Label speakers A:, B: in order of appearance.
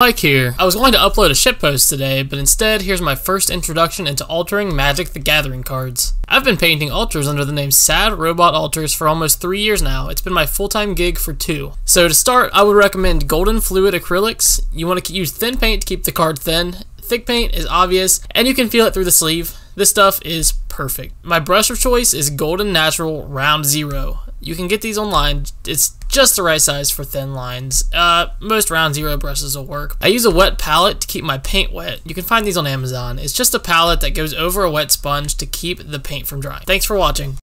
A: Mike here. I was going to upload a shitpost today, but instead, here's my first introduction into altering Magic the Gathering cards. I've been painting alters under the name Sad Robot Alters for almost three years now. It's been my full-time gig for two. So to start, I would recommend Golden Fluid Acrylics. You want to use thin paint to keep the card thin. Thick paint is obvious, and you can feel it through the sleeve. This stuff is perfect. My brush of choice is Golden Natural Round Zero. You can get these online. It's just the right size for thin lines. Uh, most round zero brushes will work. I use a wet palette to keep my paint wet. You can find these on Amazon. It's just a palette that goes over a wet sponge to keep the paint from drying. Thanks for watching.